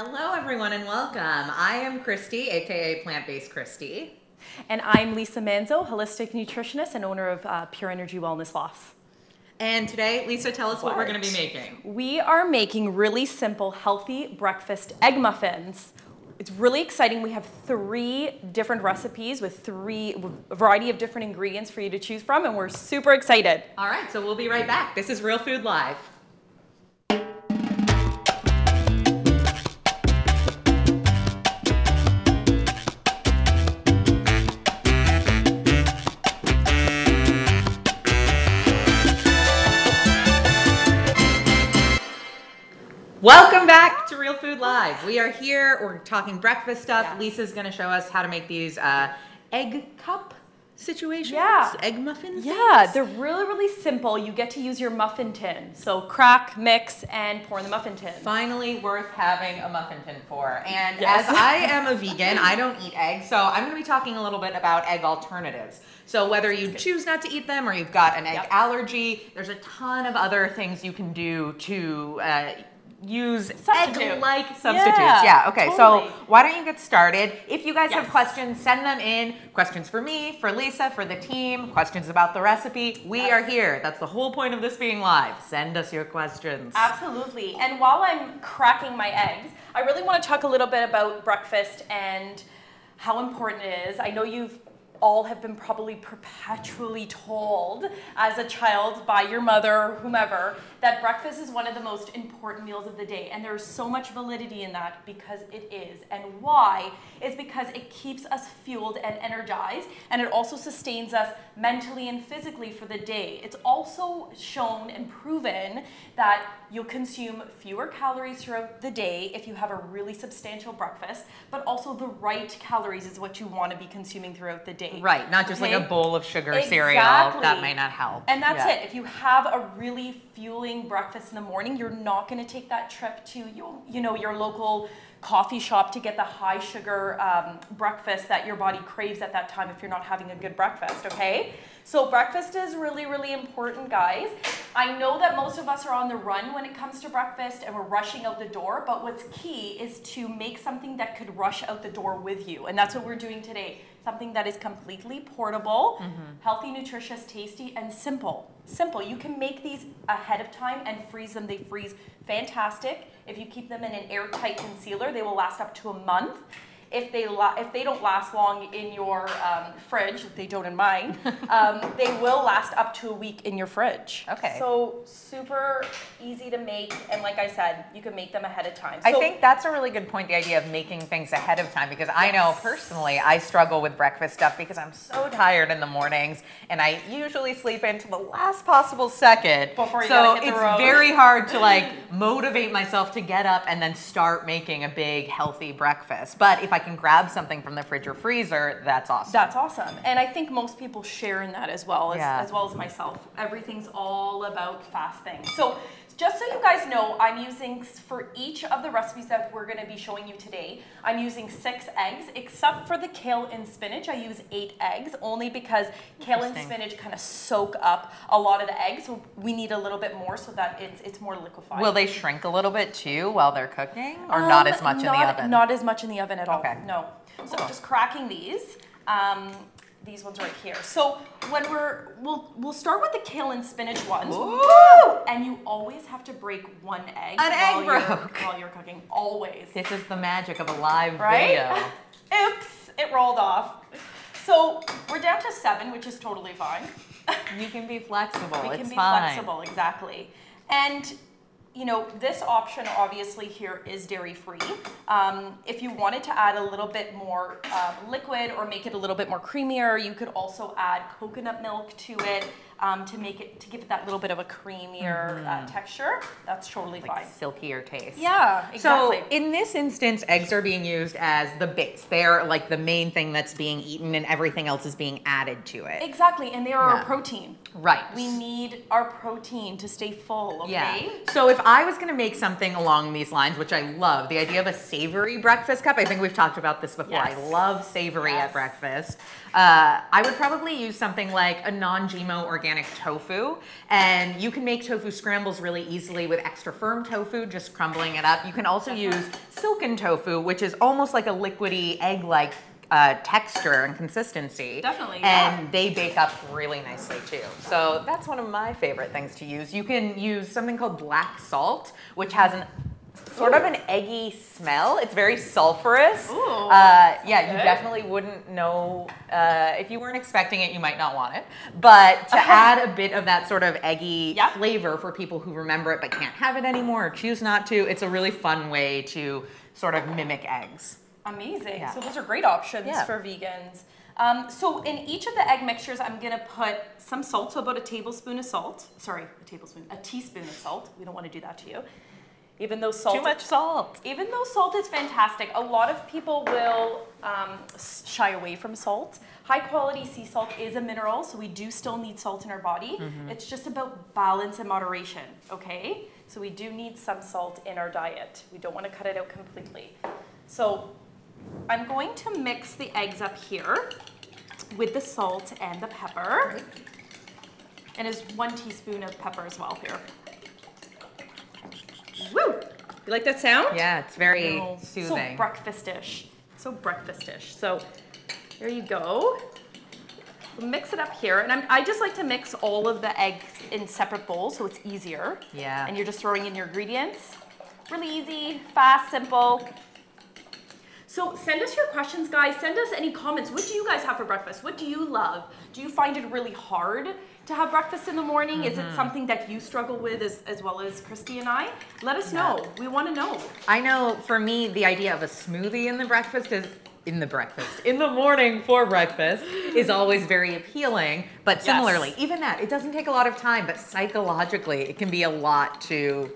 Hello, everyone, and welcome. I am Kristy, aka Plant Based Kristy. And I'm Lisa Manzo, holistic nutritionist and owner of uh, Pure Energy Wellness Lofts. And today, Lisa, tell us what, what we're going to be making. We are making really simple, healthy breakfast egg muffins. It's really exciting. We have three different recipes with three a variety of different ingredients for you to choose from, and we're super excited. All right, so we'll be right back. This is Real Food Live. Welcome back to Real Food Live. We are here. We're talking breakfast stuff. Yes. Lisa's going to show us how to make these uh, egg cup situations. Yeah. Egg muffins. Yeah, they're really, really simple. You get to use your muffin tin. So crack, mix, and pour in the muffin tin. Finally worth having a muffin tin for. And yes. as I am a vegan, I don't eat eggs. So I'm going to be talking a little bit about egg alternatives. So whether you choose not to eat them or you've got an egg yep. allergy, there's a ton of other things you can do to uh, use egg-like substitutes. Yeah, yeah. okay. Totally. So why don't you get started? If you guys yes. have questions, send them in. Questions for me, for Lisa, for the team, questions about the recipe. We yes. are here. That's the whole point of this being live. Send us your questions. Absolutely. And while I'm cracking my eggs, I really want to talk a little bit about breakfast and how important it is. I know you've all have been probably perpetually told as a child by your mother or whomever that breakfast is one of the most important meals of the day. And there's so much validity in that because it is. And why is because it keeps us fueled and energized, and it also sustains us mentally and physically for the day. It's also shown and proven that you'll consume fewer calories throughout the day if you have a really substantial breakfast, but also the right calories is what you want to be consuming throughout the day. Right, not just okay? like a bowl of sugar exactly. cereal. That might not help. And that's yeah. it. If you have a really fueling breakfast in the morning, you're not going to take that trip to you, you know your local coffee shop to get the high sugar um, breakfast that your body craves at that time if you're not having a good breakfast, okay? So breakfast is really, really important, guys. I know that most of us are on the run when it comes to breakfast and we're rushing out the door, but what's key is to make something that could rush out the door with you. And that's what we're doing today. Something that is completely portable, mm -hmm. healthy, nutritious, tasty, and simple. Simple. You can make these ahead of time and freeze them. They freeze fantastic. If you keep them in an airtight concealer, they will last up to a month if they if they don't last long in your um, fridge, they don't in mine, um, they will last up to a week in your fridge. Okay. So super easy to make, and like I said, you can make them ahead of time. So, I think that's a really good point. The idea of making things ahead of time, because yes. I know personally I struggle with breakfast stuff because I'm so tired in the mornings, and I usually sleep into the last possible second. Before you so it's road. very hard to like motivate myself to get up and then start making a big healthy breakfast. But if I can grab something from the fridge or freezer, that's awesome. That's awesome. And I think most people share in that as well, as, yeah. as well as myself. Everything's all about fasting. So just so you guys know, I'm using, for each of the recipes that we're gonna be showing you today, I'm using six eggs, except for the kale and spinach, I use eight eggs, only because kale and spinach kind of soak up a lot of the eggs, so we need a little bit more so that it's, it's more liquefied. Will they shrink a little bit too while they're cooking, or um, not as much not, in the oven? Not as much in the oven at all, okay. no. So cool. just cracking these. Um, these ones right here. So when we're, we'll, we'll start with the kale and spinach ones. Ooh. And you always have to break one egg. An egg broke. You're, while you're cooking, always. This is the magic of a live right? video. Oops, it rolled off. So we're down to seven, which is totally fine. You can be flexible, we it's can be fine. flexible, exactly. And you know, this option obviously here is dairy free. Um, if you wanted to add a little bit more uh, liquid or make it a little bit more creamier, you could also add coconut milk to it um, to make it to give it that little bit of a creamier mm -hmm. uh, mm-hmm. texture. That's totally like fine. Silkier taste. Yeah, exactly. So in this instance, eggs are being used as the base. They're like the main thing that's being eaten, and everything else is being added to it. Exactly, and they are yeah. a protein. Right. We need our protein to stay full. Okay. Yeah. So if I was gonna make something along these lines, which I love, the idea of a savory breakfast cup. I think we've talked about this before. Yes. I love savory Yes. at breakfast. Uh, I would probably use something like a non-GMO organic tofu, and you can make tofu scrambles really easily with extra firm tofu, just crumbling it up. You can also use silken tofu, which is almost like a liquidy egg-like uh, texture and consistency. Definitely, yeah. And they bake up really nicely too. So that's one of my favorite things to use. You can use something called black salt, which has an sort of an eggy smell. It's very sulfurous. Ooh, uh, yeah, you definitely wouldn't know uh, if you weren't expecting it. You might not want it, but to add a bit of that sort of eggy Yep. flavor for people who remember it but can't have it anymore or choose not to, it's a really fun way to sort of mimic eggs. Amazing. Yeah. So those are great options Yeah. for vegans. Um, so in each of the egg mixtures, I'm gonna put some salt, so about a tablespoon of salt. Sorry, a tablespoon, a teaspoon of salt. We don't want to do that to you. Even though salt, too much salt. even though salt is fantastic, a lot of people will um, shy away from salt. High quality sea salt is a mineral, so we do still need salt in our body. It's just about balance and moderation, okay? So we do need some salt in our diet. We don't want to cut it out completely. So I'm going to mix the eggs up here with the salt and the pepper. And is one teaspoon of pepper as well here. Woo! You like that sound? Yeah, it's very No. soothing. So breakfastish. So breakfastish. So there you go. We'll mix it up here, and I'm, I just like to mix all of the eggs in separate bowls so it's easier. Yeah. And you're just throwing in your ingredients. Really easy, fast, simple. So send us your questions, guys. Send us any comments. What do you guys have for breakfast? What do you love? Do you find it really hard to have breakfast in the morning? Is Mm-hmm. it something that you struggle with as, as well as Kristy and I? Let us know. We want to know. I know for me, the idea of a smoothie in the breakfast is in the breakfast in the morning for breakfast is always very appealing. But Yes. similarly, even that it doesn't take a lot of time, but psychologically, it can be a lot to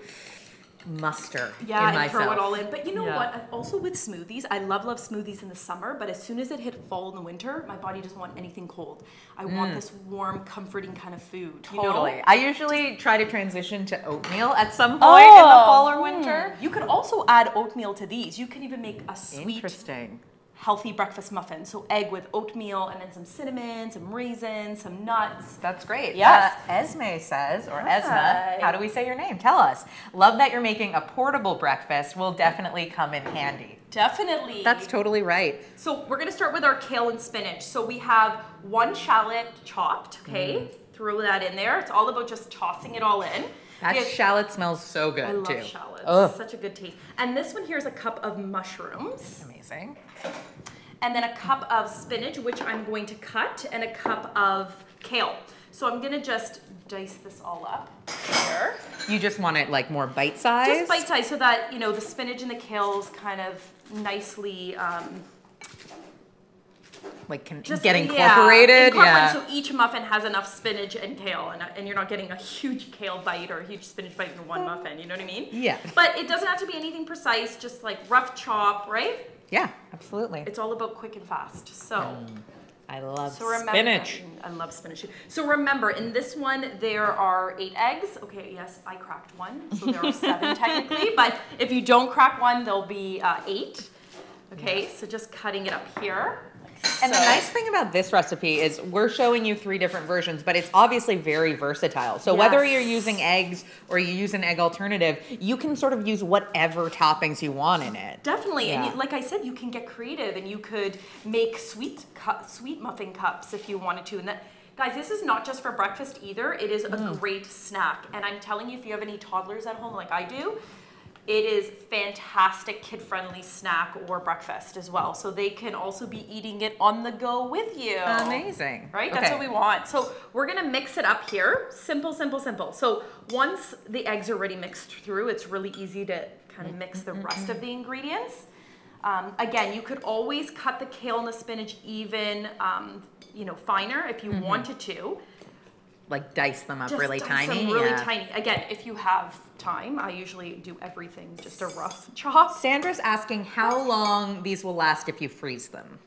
muster Yeah, in and myself. throw it all in. But you know Yeah. what? Also with smoothies, I love love smoothies in the summer. But as soon as it hit fall and the winter, my body doesn't want anything cold. I want this warm, comforting kind of food. you know? Mm. Totally. I usually try to transition to oatmeal at some point in the fall or winter. You could also add oatmeal to these. You can even make a sweet, Interesting. Healthy breakfast muffin. So egg with oatmeal and then some cinnamon, some raisins, some nuts. That's great. Yes. Uh, Esme says, or Hi. Esma, how do we say your name? Tell us. Love that you're making a portable breakfast. Will definitely come in handy. Definitely. That's totally right. So we're gonna start with our kale and spinach. So we have one shallot chopped, okay? Throw that in there. It's all about just tossing it all in. That We have- shallot smells so good I love too. shallots. Ugh. Such a good taste. And this one here is a cup of mushrooms, Amazing. and then a cup of spinach, which I'm going to cut, and a cup of kale. So I'm gonna just dice this all up here. You just want it like more bite size. Just bite size so that you know the spinach and the kale's kind of nicely um, Like can just get yeah, incorporated. incorporated, Yeah. So each muffin has enough spinach and kale, and, and you're not getting a huge kale bite or a huge spinach bite in one muffin. You know what I mean? Yeah. But it doesn't have to be anything precise. Just like rough chop, right? yeah, absolutely. It's all about quick and fast. So. I love So remember, spinach. I love spinach. So remember, in this one, there are eight eggs. Okay, yes, I cracked one, so there are seven technically. But if you don't crack one, there'll be uh, eight. Okay, so just cutting it up here. And the nice thing about this recipe is we're showing you three different versions, but it's obviously very versatile. So whether you're using eggs or you use an egg alternative, you can sort of use whatever toppings you want in it. Definitely, and you, like I said, you can get creative, and you could make sweet sweet muffin cups if you wanted to. And that, guys, this is not just for breakfast either. It is a Mm. great snack, and I'm telling you, if you have any toddlers at home like I do, it is fantastic kid-friendly snack or breakfast as well. So they can also be eating it on the go with you. Amazing. Right? That's what we want. So we're gonna mix it up here. Simple, simple, simple. So once the eggs are already mixed through, it's really easy to kind of mix the rest of the ingredients. Um, again, you could always cut the kale and the spinach even, um, you know, finer if you wanted to. Like dice them up Just really dice tiny. them really yeah. tiny. Again, if you have time, I usually do everything just a rough chop. Sandra's asking how long these will last if you freeze them.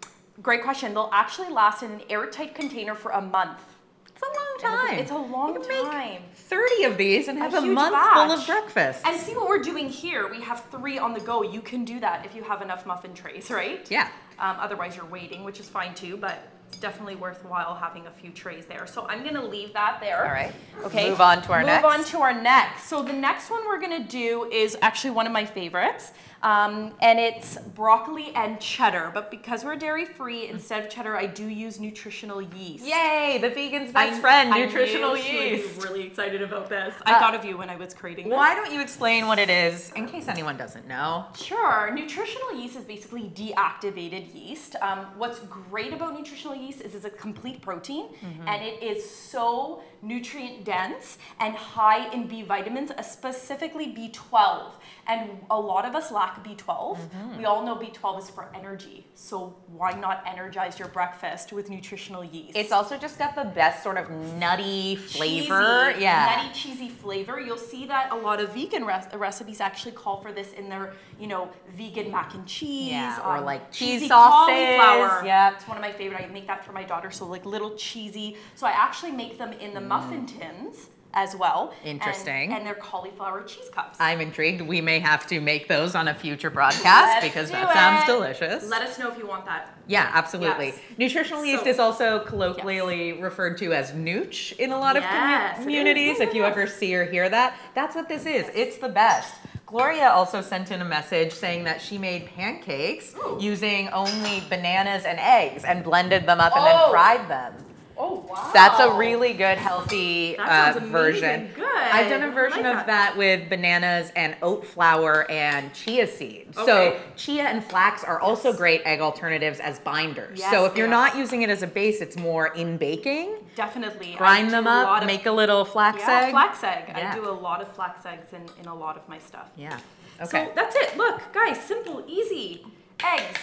Great question. They'll actually last in an airtight container for a month. It's a long time. It's a long You can make time. 30 of these and have a, huge month full of breakfast. And see what we're doing here. We have three on the go. You can do that if you have enough muffin trays, right? Yeah. Um, otherwise, you're waiting, which is fine too, but it's definitely worthwhile having a few trays there. So I'm gonna leave that there. All right. Okay. Move on to our Move next. Move on to our next. So the next one we're gonna do is actually one of my favorites. Um, and it's broccoli and cheddar. But because we're dairy free, instead of cheddar, I do use nutritional yeast. Yay, the vegan's I- best friend, I nutritional knew she would be yeast. really excited about this. I Uh, thought of you when I was creating this. Why don't you explain what it is in case anyone doesn't know? Sure. Nutritional yeast is basically deactivated yeast. Um, what's great about nutritional yeast is it's a complete protein Mm-hmm. and it is so nutrient dense and high in B vitamins, uh, specifically B12. And a lot of us lack B12. Mm-hmm. We all know B12 is for energy. So why not energize your breakfast with nutritional yeast? It's also just got the best sort of nutty flavor. cheesy, yeah. nutty cheesy flavor. You'll see that a lot of vegan rec- recipes actually call for this in their, you know, vegan mac and cheese. Yeah, or um, like cheesy cheese sauces. cauliflower. Yeah. it's one of my favorite. I make that for my daughter, so like little cheesy. So I actually make them in the muffin tins as well. Interesting. And, they're cauliflower cheese cups. I'm intrigued. We may have to make those on a future broadcast because that sounds delicious. Let us know if you want that. yeah, absolutely. Yes. Nutritional yeast So- is also colloquially referred to as nooch in a lot of Yes, it is. communities. If you ever see or hear that, that's what this is. It's the best. Gloria also sent in a message saying that she made pancakes Ooh. using only bananas and eggs and blended them up and Oh. then fried them. Oh wow. That's a really good, healthy uh, version. Good. I've done a version like of that. that with bananas and oat flour and chia seeds. So chia and flax are also great egg alternatives as binders. Yes, so if you're are. not using it as a base, it's more in baking. Definitely. Grind them a up, of- make a little flax yeah, egg. flax egg. Yeah. I do a lot of flax eggs in, in a lot of my stuff. Yeah. Okay. So that's it. Look, guys, simple, easy. Eggs,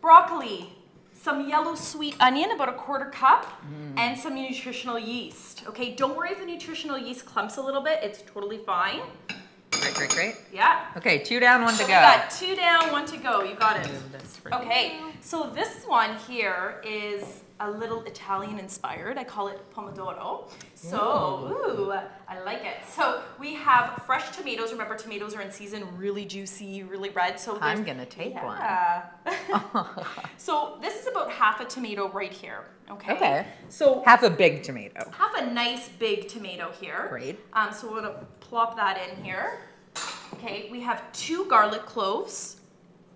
broccoli, some yellow sweet onion, about a quarter cup, Mm. and some nutritional yeast. Okay, don't worry if the nutritional yeast clumps a little bit. It's totally fine. great, great, great. Yeah. Okay, two down, one to So we go. got two down, one to go. You got it. Move this for Okay, so this one here is a little Italian inspired. I call it pomodoro. So, ooh, I like it. So we have fresh tomatoes. Remember, tomatoes are in season, really juicy, really red. So I'm gonna take one. so this is about half a tomato right here. Okay. Okay. So Half a big tomato. Half a nice big tomato here. Great. Um, so we're gonna plop that in here. Okay, we have two garlic cloves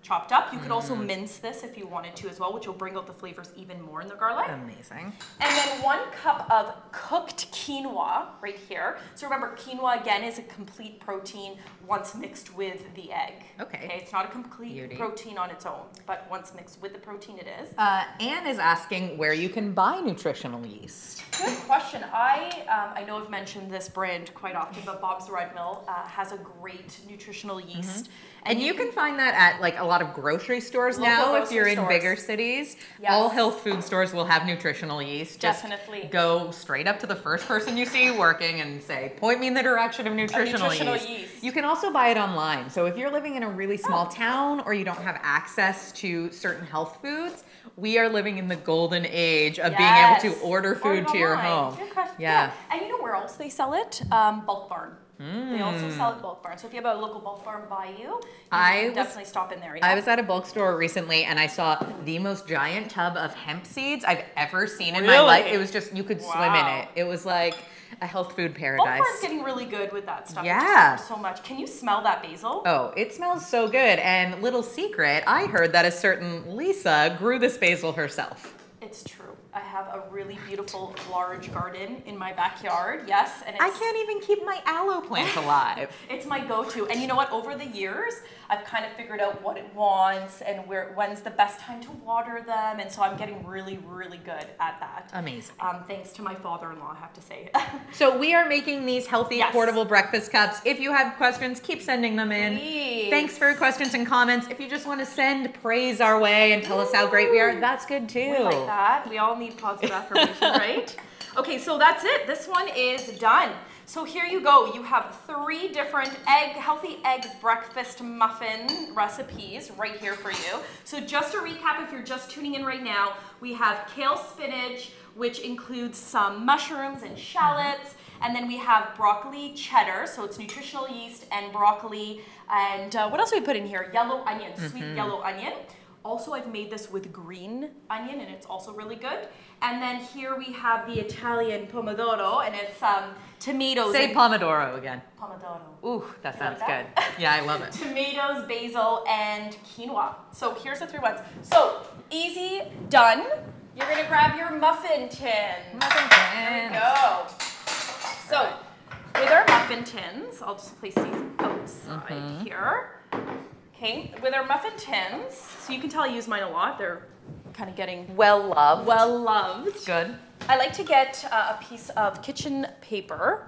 chopped up. You could also Mm. mince this if you wanted to as well, which will bring out the flavors even more in the garlic. Amazing. And then one cup of cooked quinoa right here. So remember, quinoa again is a complete protein once mixed with the egg. Okay. okay it's not a complete Beauty. protein on its own, but once mixed with the protein, it is. Uh, Anne is asking where you can buy nutritional yeast. Good question. I um, I know I've mentioned this brand quite often, but Bob's Red Mill uh, has a great nutritional yeast, And you can find that at like a lot of grocery stores Local now if you're in stores. bigger cities. Yes. All health food stores will have nutritional yeast. Just Definitely. go straight up to the first person you see working and say, point me in the direction of nutritional, nutritional yeast. yeast. You can also buy it online. So if you're living in a really small Oh. town or you don't have access to certain health foods, we are living in the golden age of being able to order food to your home. Good question. Yeah. And you know where else they sell it? Um, Bulk Barn. They also Mm. sell it Bulk Barn. So if you have a local Bulk Barn by you, you I can was- definitely stop in there. Yeah. I was at a bulk store recently and I saw the most giant tub of hemp seeds I've ever seen in my life. It was just you could swim in it. It was like a health food paradise. Bulk paradise. Barn's getting really good with that stuff. Yeah. So much. Can you smell that basil? Oh, it smells so good. And little secret, I heard that a certain Lisa grew this basil herself. It's true. I have a really beautiful large garden in my backyard. Yes, and it's, I can't even keep my aloe plant alive. It's my go-to. And you know what? Over the years, I've kind of figured out what it wants and where when's the best time to water them. And so I'm getting really, really good at that. Amazing. Um, thanks to my father-in-law, I have to say. So we are making these healthy, Yes. portable breakfast cups. If you have questions, keep sending them in. Please. Thanks for your questions and comments. If you just want to send praise our way and tell us how great we are, that's good too. We like that. We all need positive affirmation, right? Okay, so that's it. This one is done. So here you go. You have three different egg, healthy egg breakfast muffin recipes right here for you. So just to recap, if you're just tuning in right now, we have kale spinach, which includes some mushrooms and shallots. And then we have broccoli cheddar, so it's nutritional yeast and broccoli. And uh, what else do we put in here? Yellow onion, sweet yellow onion. Also, I've made this with green onion, and it's also really good. And then here we have the Italian pomodoro, and it's um, tomatoes. Say pomodoro again. pomodoro. Ooh, that You sounds like good. Yeah, I love it. Tomatoes, basil, and quinoa. So here's the three ones. So easy, done. You're gonna grab your muffin tin. muffin tin. There we go. So with our muffin tins, I'll just place these outside Mm-hmm. here. Okay, with our muffin tins, so you can tell I use mine a lot. They're kind of getting Well loved. well loved. good. I like to get uh, a piece of kitchen paper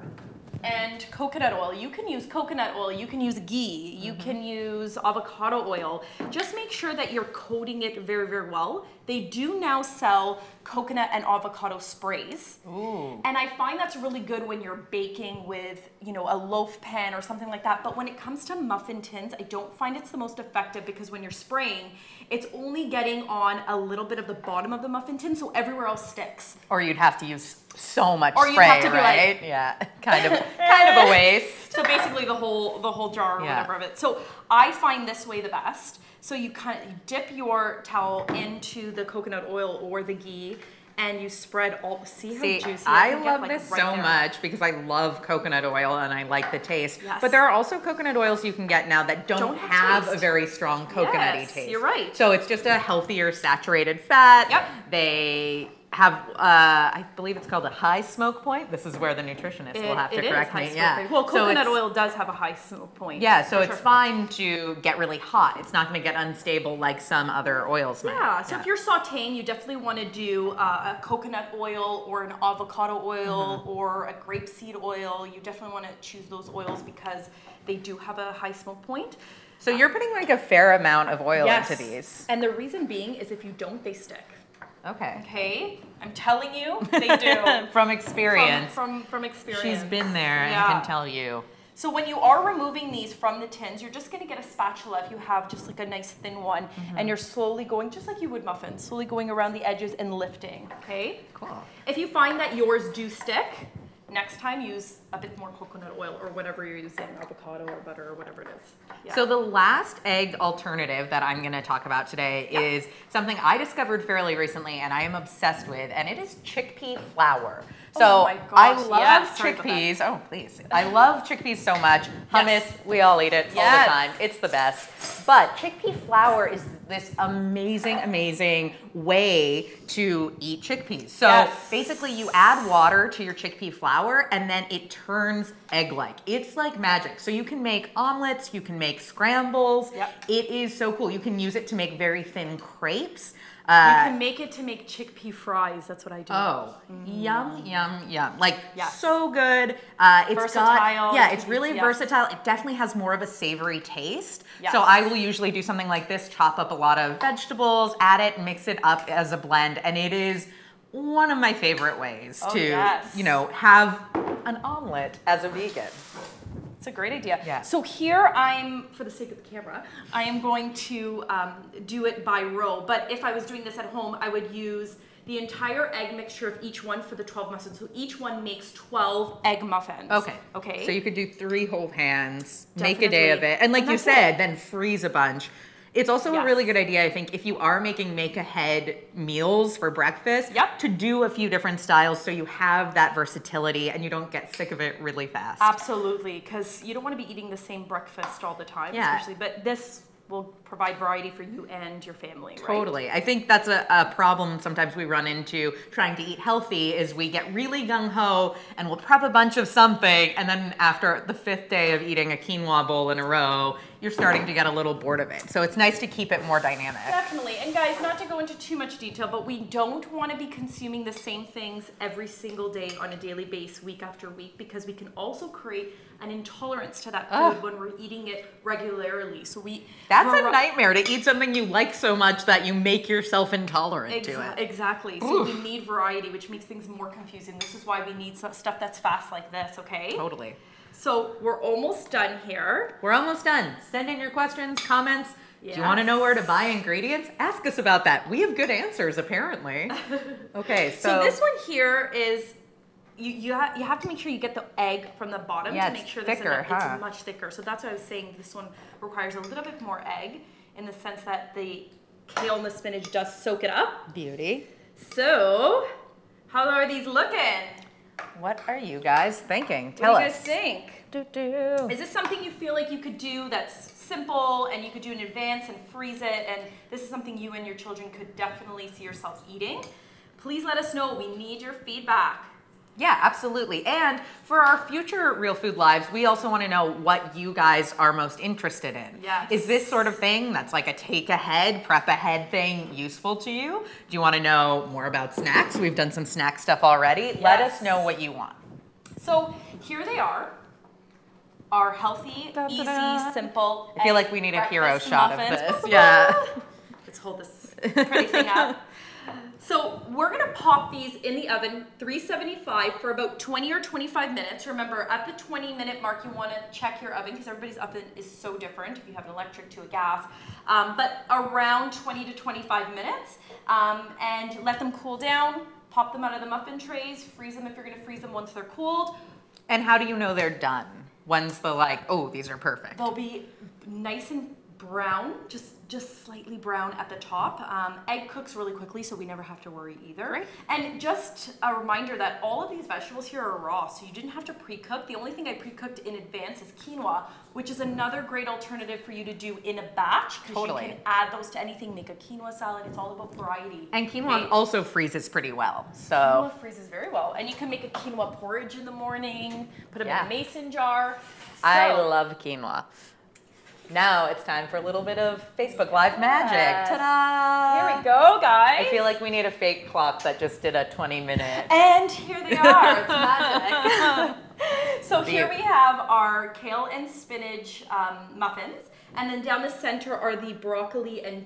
and coconut oil. You can use coconut oil, you can use ghee, you mm-hmm. can use avocado oil. Just make sure that you're coating it very, very well. They do now sell coconut and avocado sprays. Ooh. And I find that's really good when you're baking with, you know, a loaf pan or something like that. But when it comes to muffin tins, I don't find it's the most effective because when you're spraying, it's only getting on a little bit of the bottom of the muffin tin, so everywhere else sticks. Or you'd have to use so much Or spray, have to be like- right? yeah, kind of, kind of a waste. So basically the whole the whole jar or Yeah. whatever of it. So I find this way the best. So you kind of dip your towel into the coconut oil or the ghee and you spread all see how See, juicy I love like, this right so there. much because I love coconut oil and I like the taste. Yes. But there are also coconut oils you can get now that don't, Don't have have, a very strong coconutty Yes, taste. you're right. So it's just a healthier saturated fat. Yep. They have, uh, I believe it's called a high smoke point. This is where the nutritionist will have to it is correct high me. smoke Yeah. point. Well, coconut it's- oil does have a high smoke point. Yeah, so it's sure. fine to get really hot. It's not going to get unstable like some other oils might. Yeah, so if you're sauteing, you definitely want to do uh, a coconut oil or an avocado oil Mm-hmm. or a grapeseed oil. You definitely want to choose those oils because they do have a high smoke point. So you're putting like a fair amount of oil Yes. into these. And the reason being is if you don't, they stick. Okay. Okay, I'm telling you, they do. From experience. From, from, from experience. She's been there Yeah. and can tell you. So when you are removing these from the tins, you're just gonna get a spatula if you have just like a nice thin one, Mm-hmm. and you're slowly going, just like you would muffins, slowly going around the edges and lifting, okay? Cool. If you find that yours do stick, next time use a bit more coconut oil or whatever you're using, avocado or butter or whatever it is. Yeah. So the last egg alternative that I'm going to talk about today is something I discovered fairly recently and I am obsessed with, and it is chickpea flour. Oh so Oh I love yes, sorry about that. chickpeas. Oh, please. I love chickpeas so much. Hummus, Yes. we all eat it all the time. It's the best. But chickpea flour is this amazing, amazing way to eat chickpeas. So Yes. basically, you add water to your chickpea flour and then it turns egg like. It's like magic. So you can make omelets, you can make scrambles. Yep. It is so cool. You can use it to make very thin crepes. You Uh, can make it to make chickpea fries. That's what I do. Oh, yum, yum, yum. Like, Yes. so good. Uh, it's Versatile, got, yeah, it's really yes. versatile. It definitely has more of a savory taste. Yes. So I will usually do something like this, chop up a lot of vegetables, add it, mix it up as a blend, and it is one of my favorite ways Oh, to, you know, have an omelet as a vegan. It's a great idea. Yeah. So here I'm, for the sake of the camera, I am going to um, do it by row. But if I was doing this at home, I would use the entire egg mixture of each one for the 12 muffins. So each one makes 12 egg muffins. Okay. Okay. So you could do three whole hands, make a day of it, and like And you said, then freeze a bunch. It's also a really good idea, I think, if you are making make ahead meals for breakfast, Yep. to do a few different styles so you have that versatility and you don't get sick of it really fast. Absolutely, because you don't want to be eating the same breakfast all the time, Yeah. especially. But this will provide variety for you and your family, right? Totally. I think that's a, a problem sometimes we run into trying to eat healthy is we get really gung ho and we'll prep a bunch of something and then after the fifth day of eating a quinoa bowl in a row, you're starting to get a little bored of it. So it's nice to keep it more dynamic. Definitely. And guys, not to go into too much detail, but we don't want to be consuming the same things every single day on a daily base, week after week, because we can also create an intolerance to that food Ugh. when we're eating it regularly. So we That's a nightmare to eat something you like so much that you make yourself intolerant to it. Exactly. So we need variety, which makes things more confusing. This is why we need stuff that's fast like this, okay? Totally. So we're almost done here. We're almost done. Send in your questions, comments. Do you want to know where to buy ingredients? Ask us about that. We have good answers, apparently. Okay, so, So, this one here is you you, ha- you have to make sure you get the egg from the bottom Yeah, to make sure thicker, enough, huh? it's much thicker. So that's why I was saying this one requires a little bit more egg in the sense that the kale and the spinach does soak it up. beauty. So how are these looking? What are you guys thinking? What Tell do you guys us. think? Do-do. Is this something you feel like you could do that's simple and you could do in advance and freeze it and this is something you and your children could definitely see yourselves eating? Please let us know. We need your feedback. Yeah, absolutely. And for our future Real Food Lives, we also want to know what you guys are most interested in. Yes. Is this sort of thing that's like a take ahead, prep ahead thing useful to you? Do you want to know more about snacks? We've done some snack stuff already. Let us know what you want. So here they are. Our healthy, Da-da-da. easy, simple. I feel like we need a hero breakfast shot of this. Yeah. Let's hold this pretty thing up. So we're gonna pop these in the oven, 375 for about 20 or 25 minutes. Remember, at the 20 minute mark, you wanna check your oven because everybody's oven is so different if you have an electric to a gas. Um, but around 20 to 25 minutes, um, and let them cool down. Pop them out of the muffin trays, freeze them if you're gonna freeze them once they're cooled. And how do you know they're done? When's the like, oh, these are perfect? They'll be nice and brown, just just slightly brown at the top. Um, egg cooks really quickly, so we never have to worry either. Great. And just a reminder that all of these vegetables here are raw, so you didn't have to pre-cook. The only thing I pre-cooked in advance is quinoa, which is another great alternative for you to do in a batch because Totally. you can add those to anything. Make a quinoa salad. It's all about variety. And quinoa Okay? also freezes pretty well. So Quinoa freezes very well, and you can make a quinoa porridge in the morning. Put it Yeah. in a mason jar. I love quinoa. Now it's time for a little bit of Facebook Live magic. Yes. Ta-da! Here we go, guys. I feel like we need a fake clock that just did a 20 minute. And here they are. It's magic. so here we have our kale and spinach um, muffins, and then down the center are the broccoli and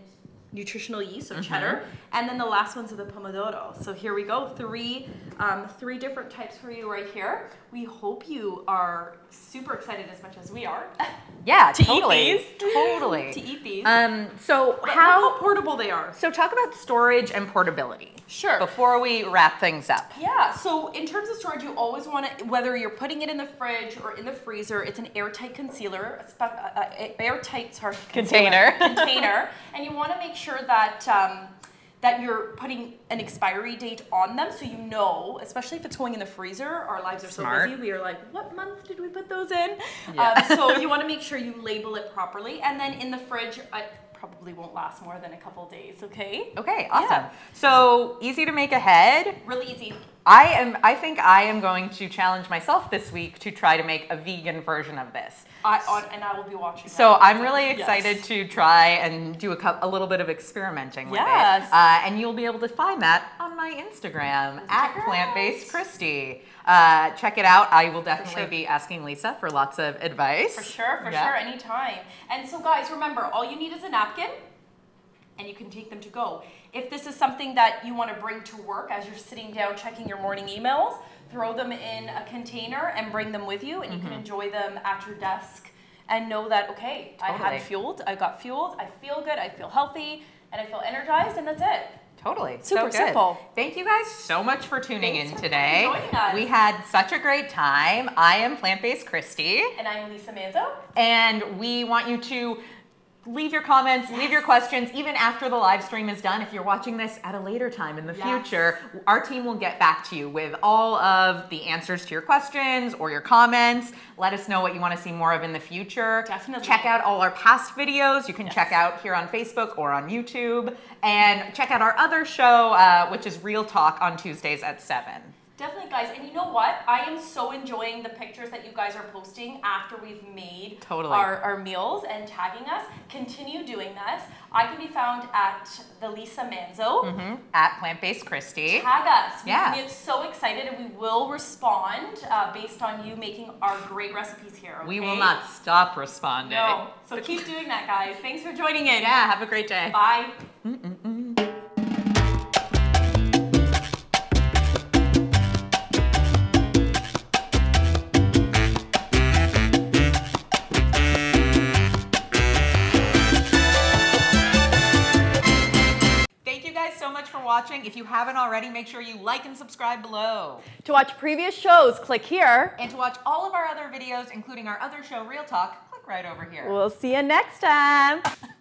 nutritional yeast, so cheddar, and then the last ones are the pomodoro. So here we go, three um, three different types for you right here. We hope you are super excited as much as we are Yeah, to totally. eat these. Totally. to eat these. Um, so But how? how portable they are. So talk about storage and portability Sure. before we wrap things up. Yeah, so in terms of storage, you always want to, whether you're putting it in the fridge or in the freezer, it's an airtight concealer, a spe- airtight sorry, Container. container, and you want to make sure that um, that you're putting an expiry date on them, so you know, especially if it's going in the freezer. Our lives are Smart. so busy. We are like, what month did we put those in? Yeah. Um, so you want to make sure you label it properly, and then in the fridge, it probably won't last more than a couple days. Okay. Okay, awesome. Yeah. So easy to make ahead. Really easy. I am. I think I am going to challenge myself this week to try to make a vegan version of this. I, on, and I will be watching. So. I'm really Yes. excited to try and do a, a little bit of experimenting with Yes. it. Uh, and you'll be able to find that on my Instagram at Plant. Based Kristy. Uh, check it out. I will definitely sure. be asking Lisa for lots of advice. For sure, for Yeah. sure, anytime. And so, guys, remember, all you need is a napkin, and you can take them to go. If this is something that you want to bring to work as you're sitting down checking your morning emails, throw them in a container and bring them with you, and you can mm-hmm. enjoy them at your desk and know that okay, I had fueled, I got fueled, I feel good, I feel healthy, and I feel energized, and that's it. Totally. Super so simple. Thank you guys so much for tuning Thanks in for today. us. We had such a great time. I am Plant Based Kristy, And I'm Lisa Manzo. and we want you to leave your comments, leave your questions, even after the live stream is done. If you're watching this at a later time in the Yes. future, our team will get back to you with all of the answers to your questions or your comments. Let us know what you want to see more of in the future. Definitely. Check out all our past videos. You can check out here on Facebook or on YouTube. And check out our other show, uh, which is Real Talk on Tuesdays at 7. Definitely guys. And you know what? I am so enjoying the pictures that you guys are posting after we've made Totally. our, our meals and tagging us. Continue doing this. I can be found at the Lisa Manzo. Mhm. At Plant Based Kristy. Tag us. We Yeah. get so excited and we will respond uh, based on you making our great recipes here. We will not stop responding. No. So keep doing that, guys. Thanks for joining in. Yeah, have a great day. Bye. Thank If you haven't already, make sure you like and subscribe below. To watch previous shows, click here. And to watch all of our other videos, including our other show, Real Talk, click right over here. We'll see you next time.